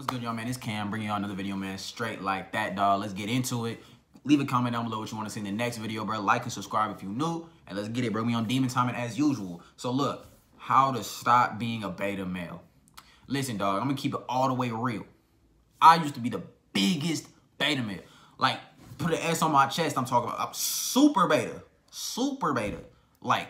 What's good, y'all, man? It's Cam bringing y'all another video, man. Straight like that, dog. Let's get into it. Leave a comment down below what you want to see in the next video, bro. Like and subscribe if you new. And let's get it, bro. We on demon timing as usual. So look, how to stop being a beta male. Listen, dog, I'm going to keep it all the way real. I used to be the biggest beta male. Like, put an S on my chest, I'm talking about I'm super beta. Super beta. Like,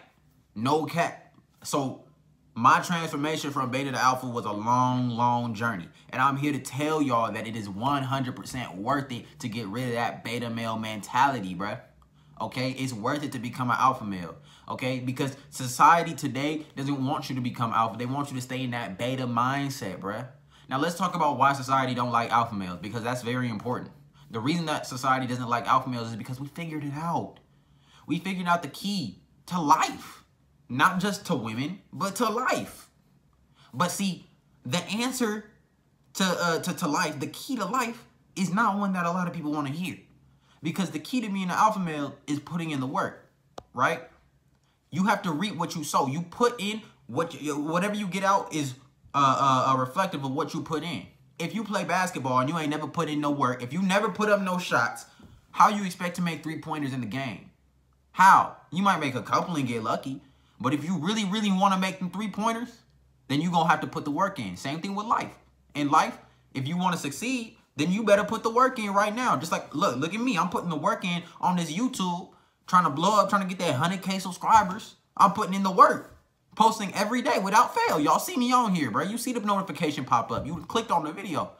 no cat. So my transformation from beta to alpha was a long, long journey. And I'm here to tell y'all that it is 100% worth it to get rid of that beta male mentality, bruh. Okay? It's worth it to become an alpha male. Okay? Because society today doesn't want you to become alpha. They want you to stay in that beta mindset, bruh. Now, let's talk about why society don't like alpha males because that's very important. The reason that society doesn't like alpha males is because we figured it out. We figured out the key to life not just to women, but to life. But see, the answer to, uh, to, to life, the key to life, is not one that a lot of people want to hear. Because the key to being an alpha male is putting in the work, right? You have to reap what you sow. You put in what you, whatever you get out is uh, uh, reflective of what you put in. If you play basketball and you ain't never put in no work, if you never put up no shots, how you expect to make three pointers in the game? How? You might make a couple and get lucky, but if you really, really want to make them three pointers, then you're going to have to put the work in. Same thing with life. In life, if you want to succeed, then you better put the work in right now. Just like, look, look at me. I'm putting the work in on this YouTube, trying to blow up, trying to get that 100K subscribers. I'm putting in the work. Posting every day without fail. Y'all see me on here, bro. You see the notification pop up. You clicked on the video.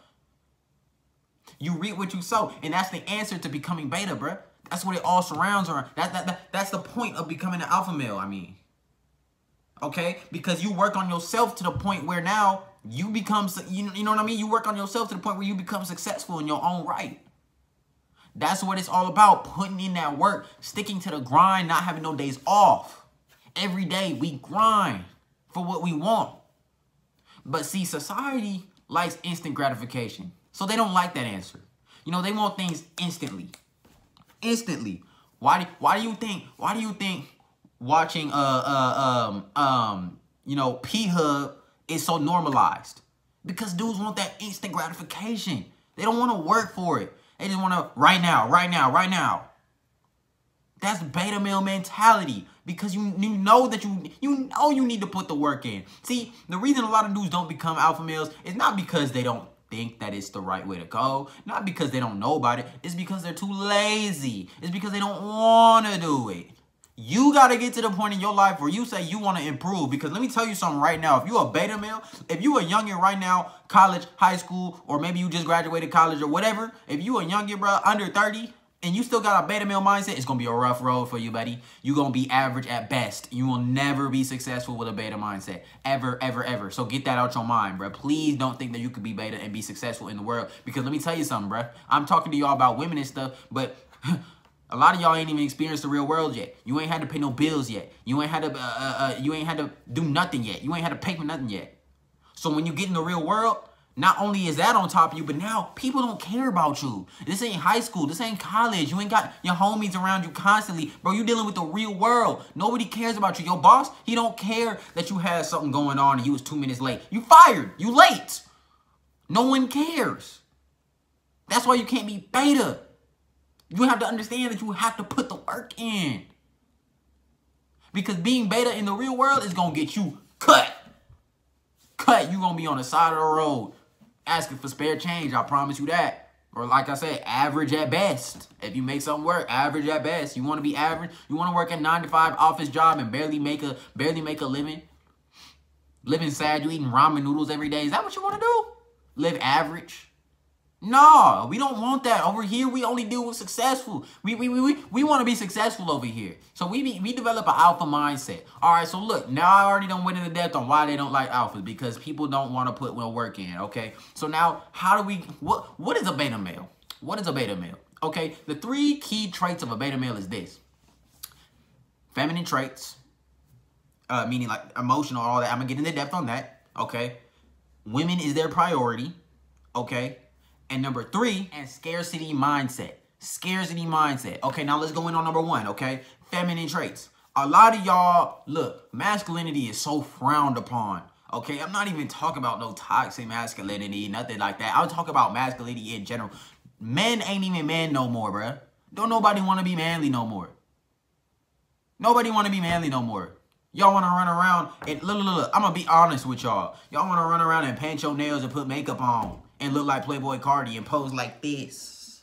You read what you sow. And that's the answer to becoming beta, bro. That's what it all surrounds around. That, that, that, that's the point of becoming an alpha male, I mean okay? Because you work on yourself to the point where now you become, you, you know what I mean? You work on yourself to the point where you become successful in your own right. That's what it's all about, putting in that work, sticking to the grind, not having no days off. Every day we grind for what we want. But see, society likes instant gratification. So they don't like that answer. You know, they want things instantly. Instantly. Why do, why do you think, why do you think watching uh uh um um you know P Hub is so normalized because dudes want that instant gratification. They don't want to work for it. They just want to right now, right now, right now. That's beta male mentality because you you know that you you know you need to put the work in. See, the reason a lot of dudes don't become alpha males is not because they don't think that it's the right way to go, not because they don't know about it. It's because they're too lazy. It's because they don't want to do it. You got to get to the point in your life where you say you want to improve. Because let me tell you something right now. If you a beta male, if you a youngin right now, college, high school, or maybe you just graduated college or whatever, if you a youngin, bro, under 30, and you still got a beta male mindset, it's to be a rough road for you, buddy. You're to be average at best. You will never be successful with a beta mindset. Ever, ever, ever. So get that out your mind, bro. Please don't think that you could be beta and be successful in the world. Because let me tell you something, bro. I'm talking to y'all about women and stuff, but... A lot of y'all ain't even experienced the real world yet. You ain't had to pay no bills yet. You ain't had to uh, uh, uh, you ain't had to do nothing yet. You ain't had to pay for nothing yet. So when you get in the real world, not only is that on top of you, but now people don't care about you. This ain't high school. This ain't college. You ain't got your homies around you constantly. Bro, you dealing with the real world. Nobody cares about you. Your boss, he don't care that you had something going on and you was two minutes late. You fired. You late. No one cares. That's why you can't be beta. You have to understand that you have to put the work in. Because being beta in the real world is going to get you cut. Cut. You're going to be on the side of the road asking for spare change. I promise you that. Or like I said, average at best. If you make something work, average at best. You want to be average? You want to work a 9 to 5 office job and barely make a barely make a living? Living sad, you eating ramen noodles every day. Is that what you want to do? Live average? No, we don't want that. Over here, we only deal with successful. We we we, we we want to be successful over here. So we be, we develop an alpha mindset. All right, so look, now I already don't went into depth on why they don't like alphas because people don't want to put well work in, okay? So now, how do we, what what is a beta male? What is a beta male? Okay, the three key traits of a beta male is this. Feminine traits, uh, meaning like emotional, all that. I'm going to get into depth on that, okay? Women is their priority, okay? And number three, and scarcity mindset. Scarcity mindset. Okay, now let's go in on number one, okay? Feminine traits. A lot of y'all, look, masculinity is so frowned upon. Okay, I'm not even talking about no toxic masculinity, nothing like that. I'm talking about masculinity in general. Men ain't even men no more, bruh. Don't nobody want to be manly no more. Nobody want to be manly no more. Y'all want to run around and look, look, look. I'm gonna be honest with y'all. Y'all want to run around and paint your nails and put makeup on and look like Playboi Carti and pose like this.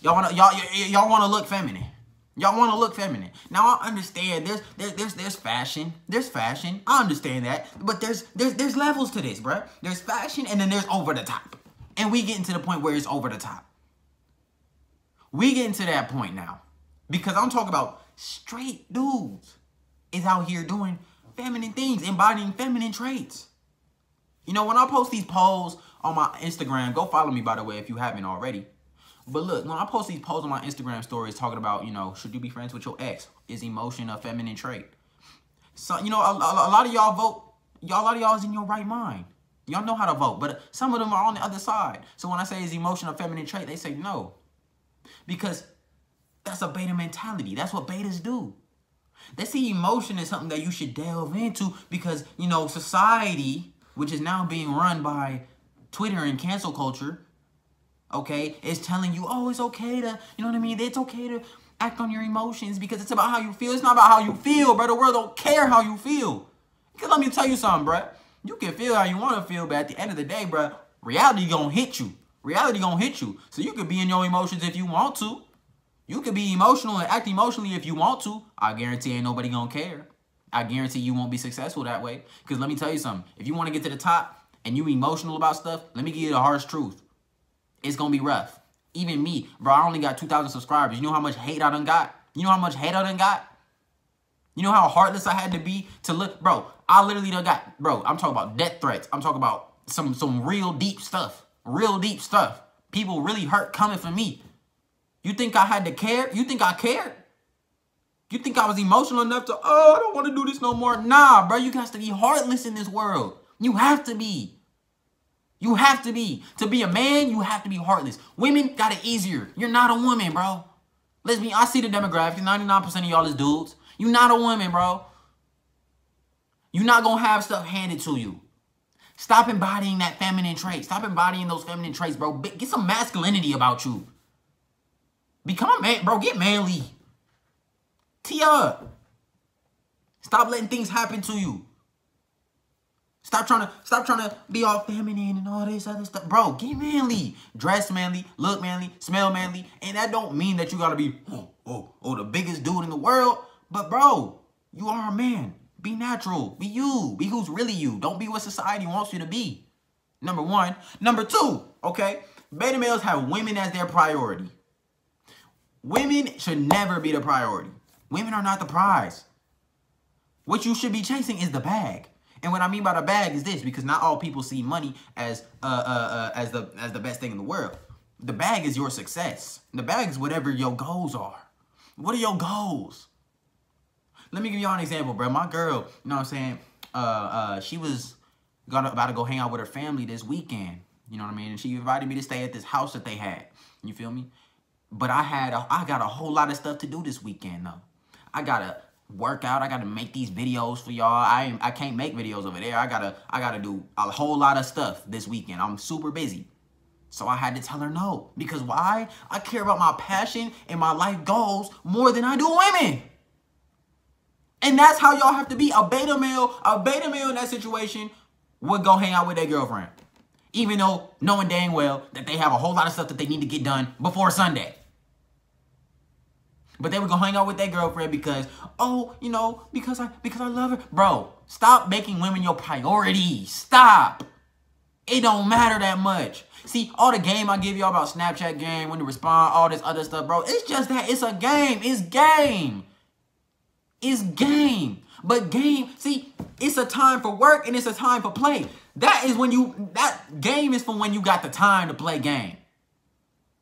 Y'all want to y'all y'all want to look feminine. Y'all want to look feminine. Now I understand there's there's there's there's fashion. There's fashion. I understand that. But there's there's there's levels to this, bruh. There's fashion and then there's over the top. And we getting to the point where it's over the top. We getting to that point now. Because I'm talking about straight dudes is out here doing feminine things, embodying feminine traits. You know, when I post these polls on my Instagram, go follow me, by the way, if you haven't already. But look, when I post these polls on my Instagram stories talking about, you know, should you be friends with your ex? Is emotion a feminine trait? So, you know, a, a, a lot of y'all vote, y'all, a lot of y'all is in your right mind. Y'all know how to vote, but some of them are on the other side. So when I say is emotion a feminine trait, they say no. Because that's a beta mentality. That's what betas do. They see emotion as something that you should delve into because, you know, society, which is now being run by Twitter and cancel culture, okay, is telling you, oh, it's okay to, you know what I mean? It's okay to act on your emotions because it's about how you feel. It's not about how you feel, bro. The world don't care how you feel. Because let me tell you something, bro. You can feel how you want to feel, but at the end of the day, bro, reality gonna hit you. Reality gonna hit you. So you could be in your emotions if you want to. You could be emotional and act emotionally if you want to. I guarantee ain't nobody gonna care. I guarantee you won't be successful that way. Because let me tell you something. If you want to get to the top and you emotional about stuff, let me give you the harsh truth. It's gonna be rough. Even me, bro, I only got 2,000 subscribers. You know how much hate I done got? You know how much hate I done got? You know how heartless I had to be to look? Bro, I literally done got, bro, I'm talking about death threats. I'm talking about some, some real deep stuff. Real deep stuff. People really hurt coming for me. You think I had to care? You think I cared? You think I was emotional enough to, oh, I don't want to do this no more? Nah, bro, you got to be heartless in this world. You have to be. You have to be. To be a man, you have to be heartless. Women got it easier. You're not a woman, bro. Let's be, I see the demographics. 99% of y'all is dudes. You're not a woman, bro. You're not going to have stuff handed to you. Stop embodying that feminine trait. Stop embodying those feminine traits, bro. Get some masculinity about you. Become a man, bro. Get manly. Up. Stop letting things happen to you. Stop trying to stop trying to be all feminine and all this other stuff. Bro, get manly. Dress manly, look manly, smell manly. And that don't mean that you gotta be oh, oh, oh, the biggest dude in the world. But bro, you are a man. Be natural. Be you. Be who's really you. Don't be what society wants you to be. Number one. Number two, okay? Beta males have women as their priority. Women should never be the priority. Women are not the prize. What you should be chasing is the bag. And what I mean by the bag is this, because not all people see money as uh, uh, uh, as the as the best thing in the world. The bag is your success. The bag is whatever your goals are. What are your goals? Let me give y'all an example, bro. My girl, you know what I'm saying? Uh, uh, she was gonna about to go hang out with her family this weekend. You know what I mean? And she invited me to stay at this house that they had. You feel me? But I had a, I got a whole lot of stuff to do this weekend though. I gotta work out. I gotta make these videos for y'all. I I can't make videos over there. I gotta I gotta do a whole lot of stuff this weekend. I'm super busy. So I had to tell her no. Because why? I care about my passion and my life goals more than I do women. And that's how y'all have to be. A beta male, a beta male in that situation would go hang out with their girlfriend. Even though knowing dang well that they have a whole lot of stuff that they need to get done before Sunday. But they would go hang out with their girlfriend because, oh, you know, because I because I love her. Bro, stop making women your priority. Stop. It don't matter that much. See, all the game I give y'all about Snapchat game, when to respond, all this other stuff, bro. It's just that it's a game. It's game. It's game. But game, see, it's a time for work and it's a time for play. That is when you, that game is for when you got the time to play game.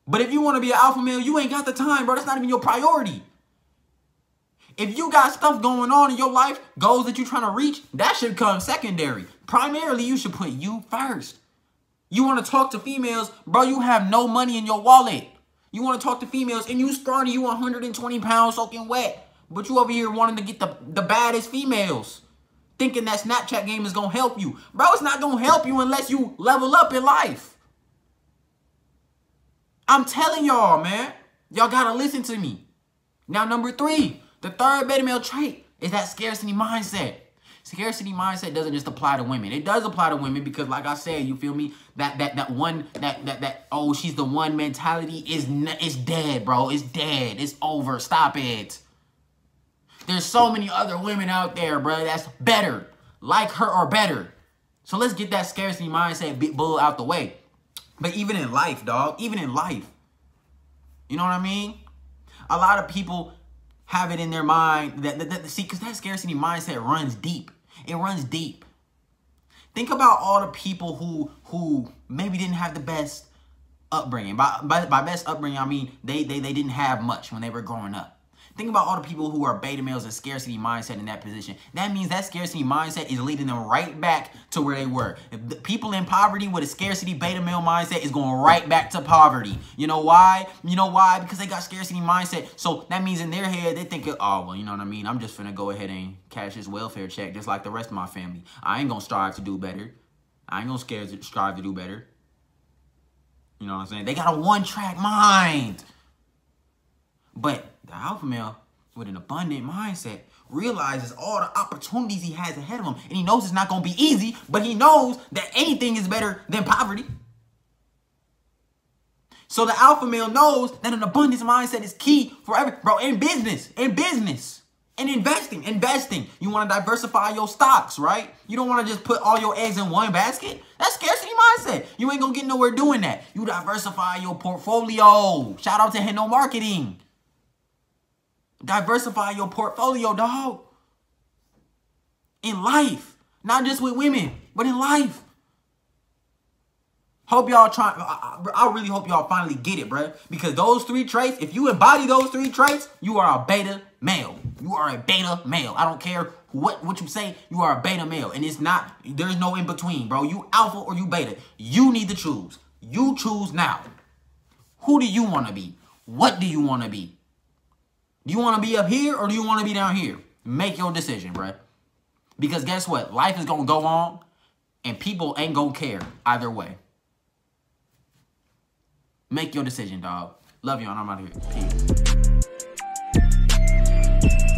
But if you want to be an alpha male, you ain't got the time, bro. That's not even your priority. If you got stuff going on in your life, goals that you're trying to reach, that should come secondary. Primarily, you should put you first. You want to talk to females, bro, you have no money in your wallet. You want to talk to females and you scrawny, you 120 pounds soaking wet. But you over here wanting to get the, the baddest females. thinking that Snapchat game is going to help you. Bro, it's not going to help you unless you level up in life. I'm telling y'all, man. Y'all got to listen to me. Now, number three, the third beta male trait is that scarcity mindset. Scarcity mindset doesn't just apply to women. It does apply to women because, like I said, you feel me? That that that one that that that oh she's the one mentality is is dead, bro. It's dead. It's over. Stop it. There's so many other women out there, bro. That's better, like her or better. So let's get that scarcity mindset bull out the way. But even in life, dog, even in life, you know what I mean? A lot of people have it in their mind that, that, that see, because that scarcity mindset runs deep. It runs deep. Think about all the people who who maybe didn't have the best upbringing. By, by, by best upbringing, I mean they, they, they didn't have much when they were growing up. Think about all the people who are beta males and scarcity mindset in that position. That means that scarcity mindset is leading them right back to where they were. If The people in poverty with a scarcity beta male mindset is going right back to poverty. You know why? You know why? Because they got scarcity mindset. So that means in their head, they think, oh, well, you know what I mean? I'm just going to go ahead and cash this welfare check just like the rest of my family. I ain't going to strive to do better. I ain't going to strive to do better. You know what I'm saying? They got a one-track mind. But the alpha male with an abundant mindset realizes all the opportunities he has ahead of him. And he knows it's not going to be easy, but he knows that anything is better than poverty. So the alpha male knows that an abundance mindset is key for every, bro, in business, in business, and investing, investing. You want to diversify your stocks, right? You don't want to just put all your eggs in one basket. That's scarcity mindset. You ain't going to get nowhere doing that. You diversify your portfolio. Shout out to Hendo Marketing. Diversify your portfolio, dog. In life. Not just with women, but in life. Hope y'all try. I, I really hope y'all finally get it, bro. Because those three traits, if you embody those three traits, you are a beta male. You are a beta male. I don't care what, what you say, you are a beta male. And it's not, there's no in between, bro. You alpha or you beta. You need to choose. You choose now. Who do you want to be? What do you want to be? Do you want to be up here or do you want to be down here? Make your decision, bro. Because guess what? Life is going to go on and people ain't going to care either way. Make your decision, dog. Love you, and I'm out of here. Peace.